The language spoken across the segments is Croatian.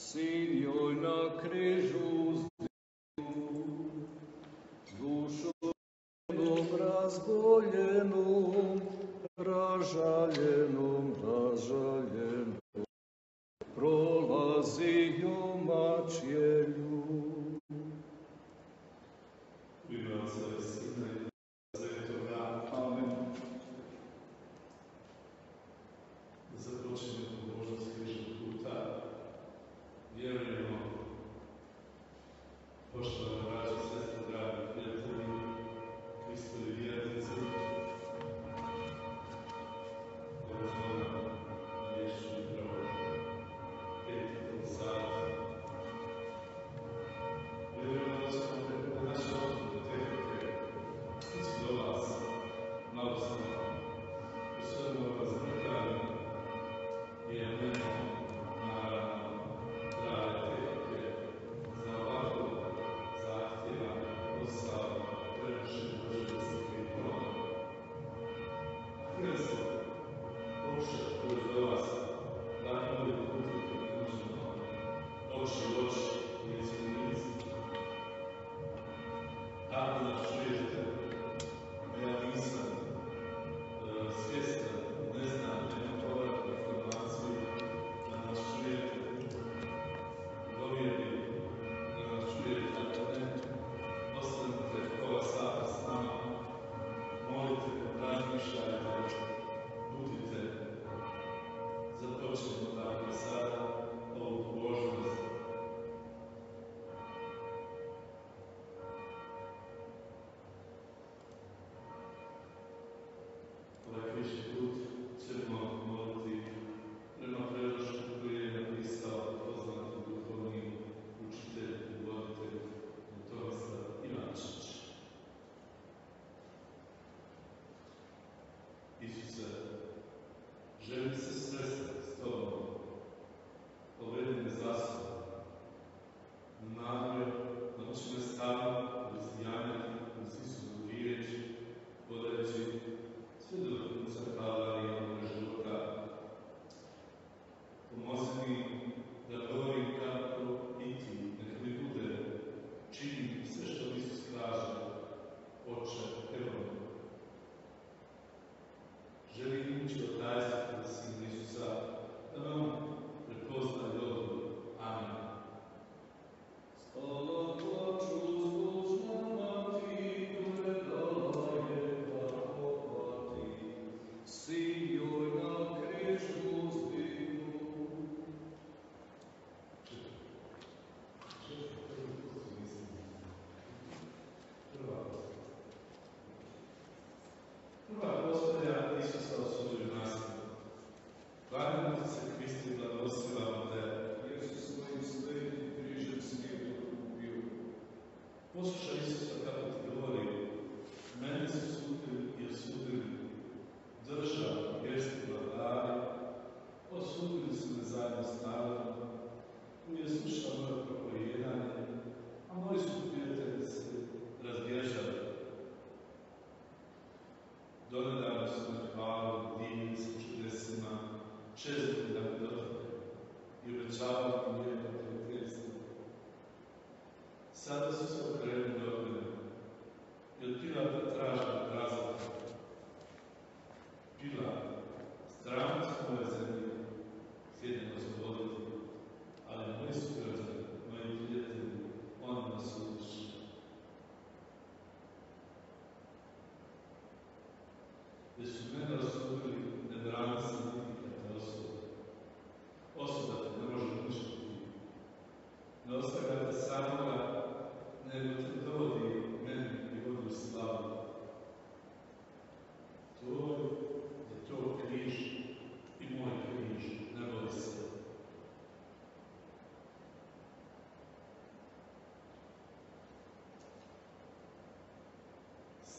sin na križu zdiju,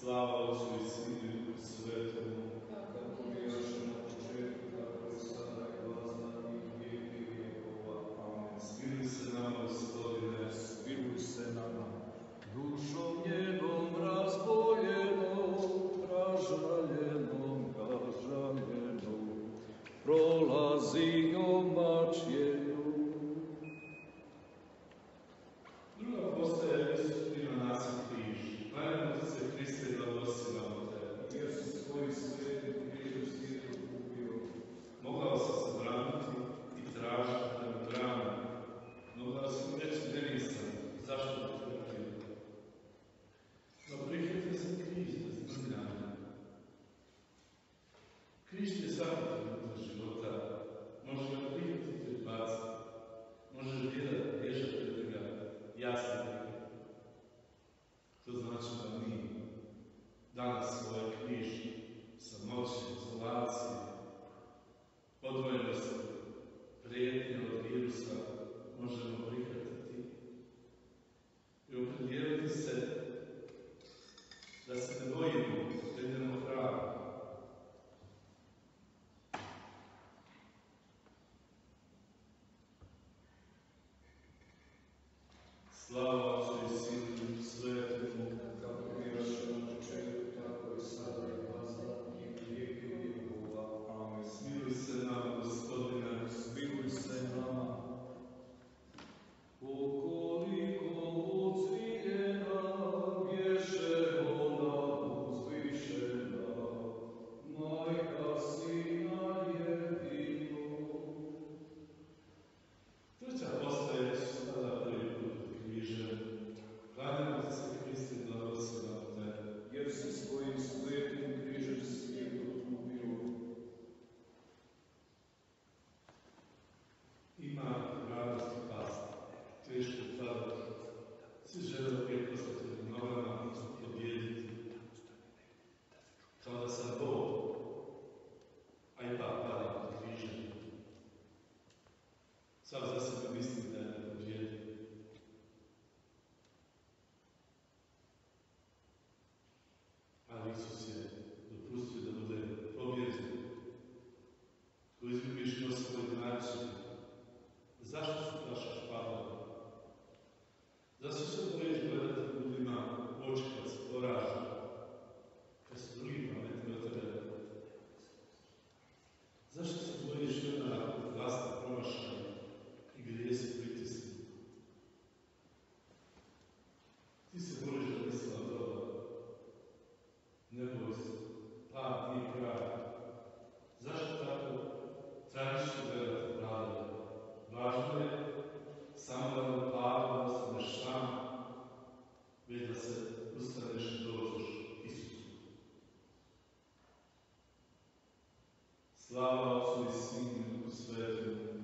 Slava Otcu i Sinu i Svetomu, kako bi još na početku, tako i sada i glasna i vijek vijekova. Amen. Smiluj se nama, Gospodine, smiluj se nama. Dušom njenom razboljenom, ražaljenom, ražaljenom, prolazi njomač je Слава Отцу и Сыну и Духу Святому,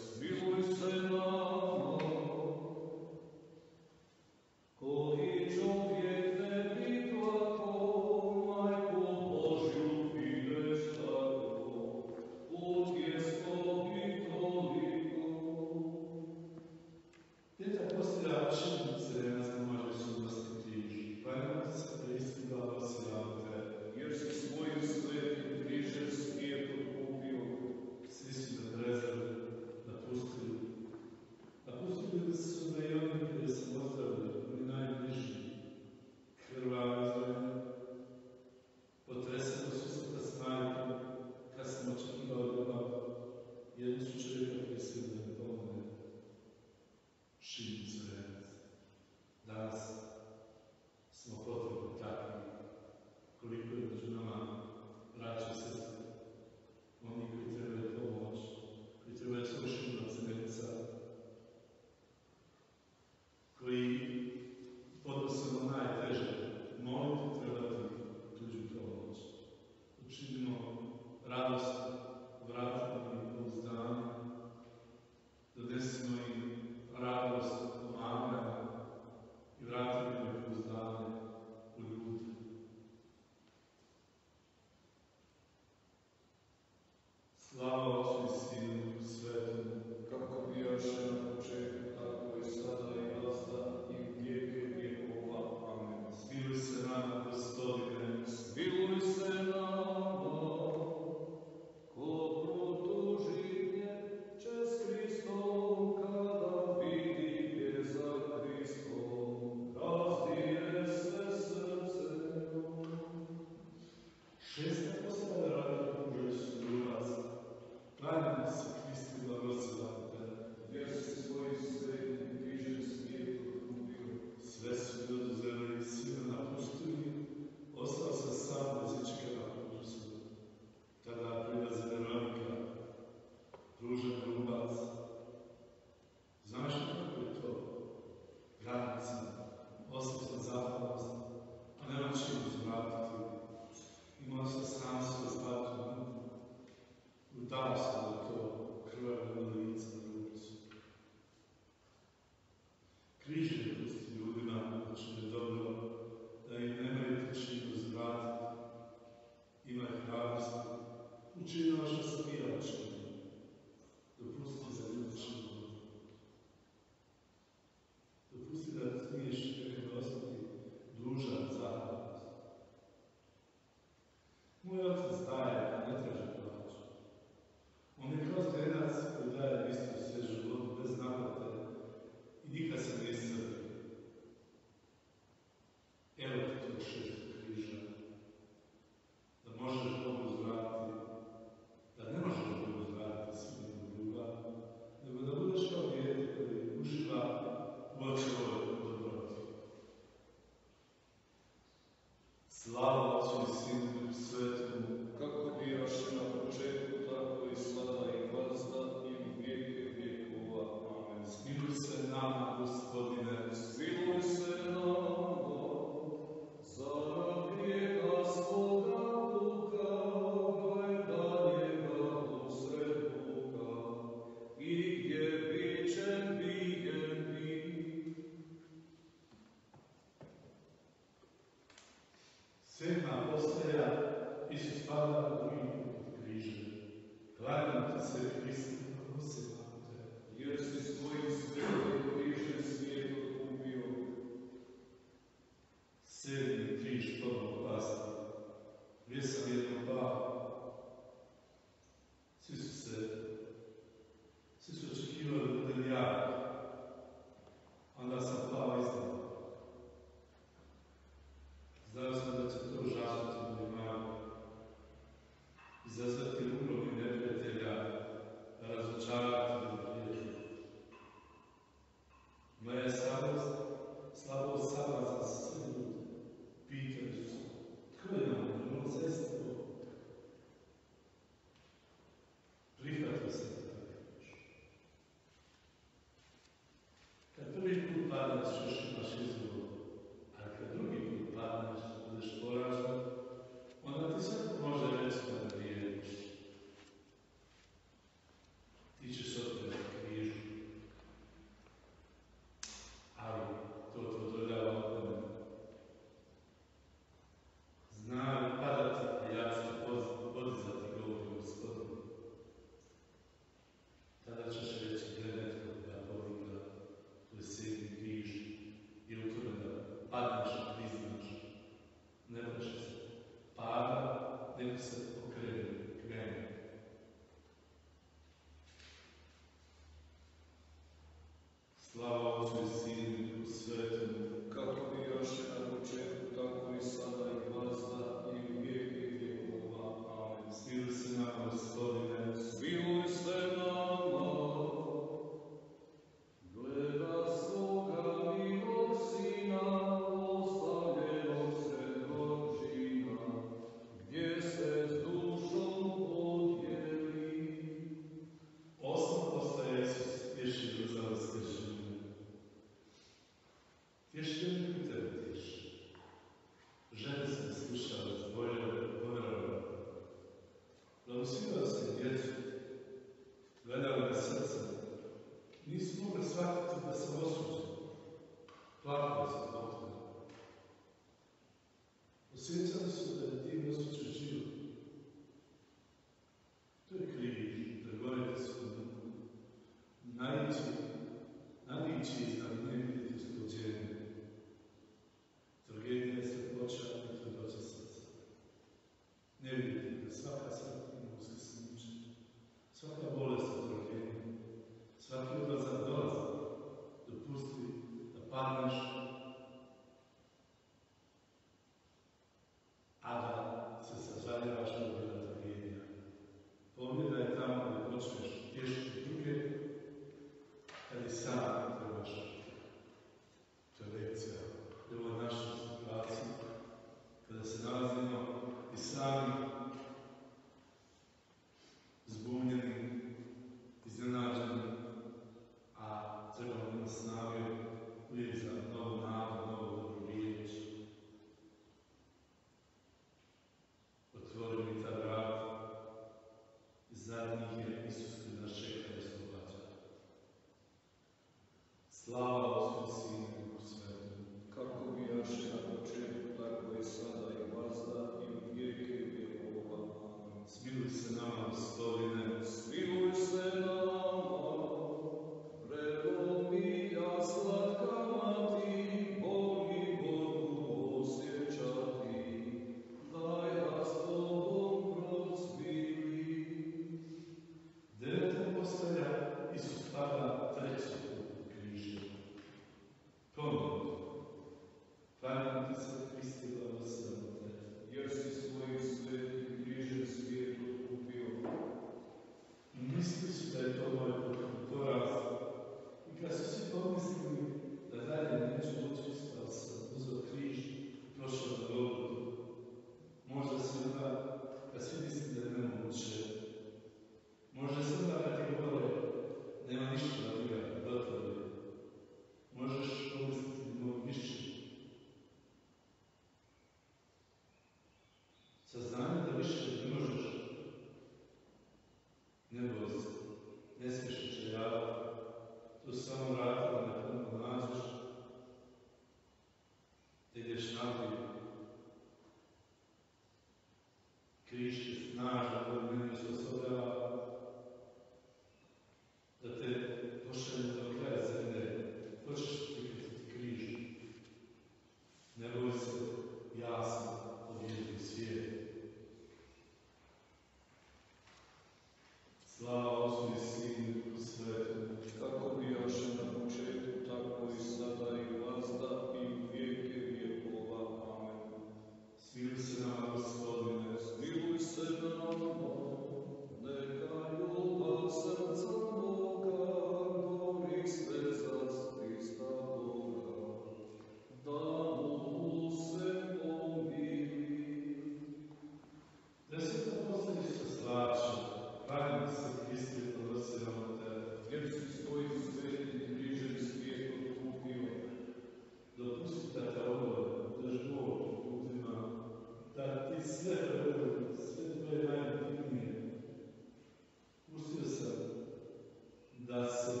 da se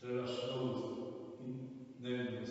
teraz znowu na innym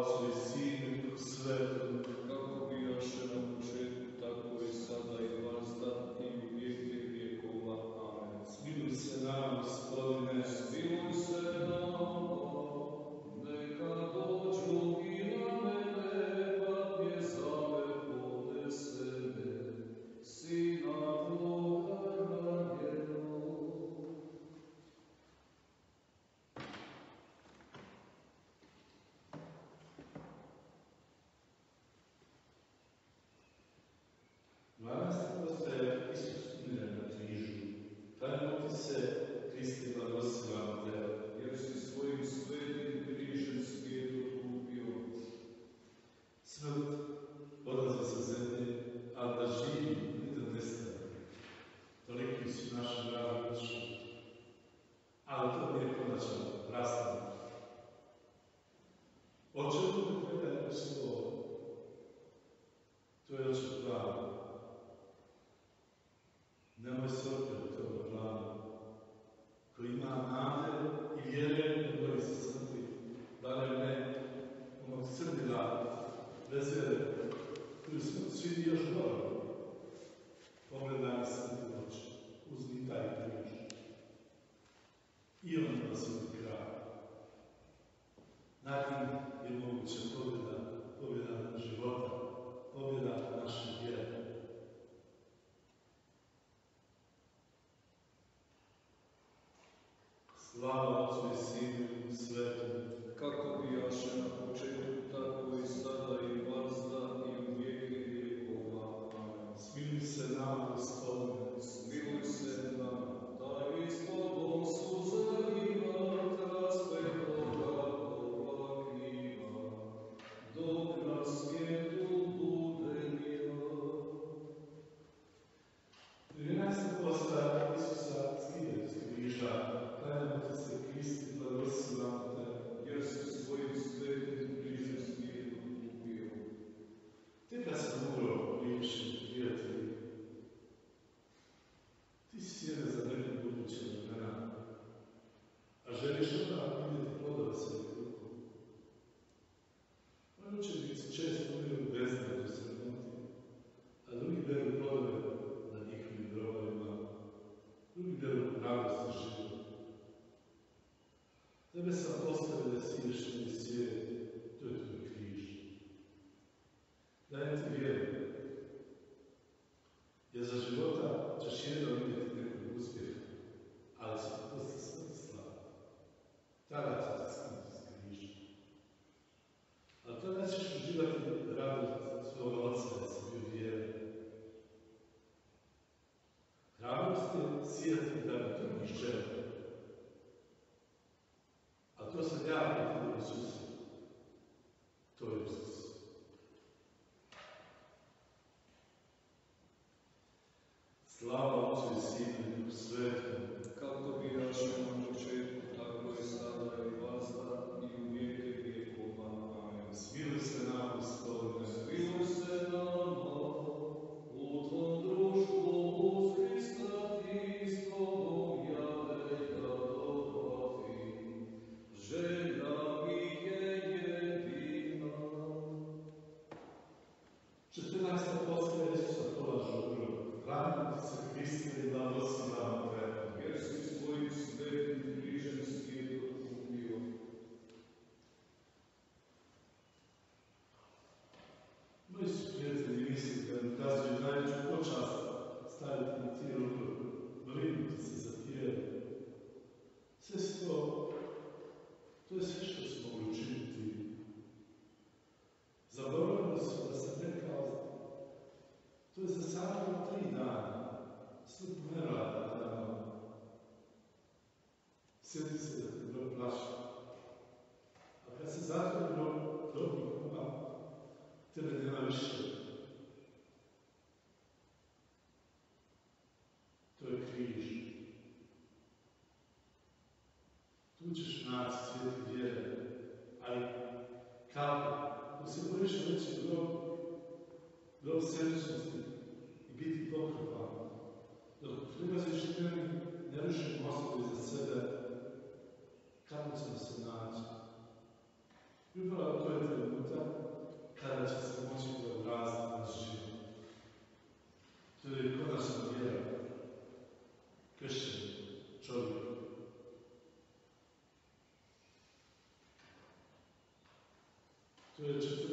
Slava Otcu silsile kanıtlasınlar. Bir bırakı edilmekte kardeşim musi do razne życie, który konasz odbiera. Krzyszyn, człowiek. Który czytuje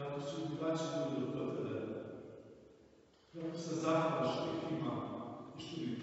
dla posługiwaczy Jego do tyle. Proszę zachwasz i klima i sztuj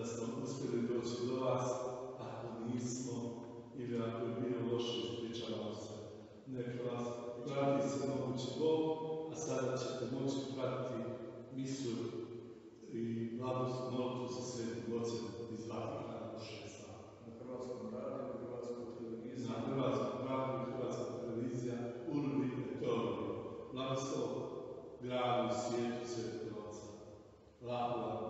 da smo uspjeli doći do vas, ako nismo, ili ako je bio loše, ispričavamo se. Nek vas prati sve mogući Bog, a sada ćete moći pratiti misu i mladost molitvu sa svetim ocem iz Vatikana u šesta. Na Hrvatskom radiju, na Hrvatskom televiziji. Na Hrvatskom radiju, Hrvatska televizija, Urbi et Orbi. Blagoslov gradu svijetu svetog oca. Lako vam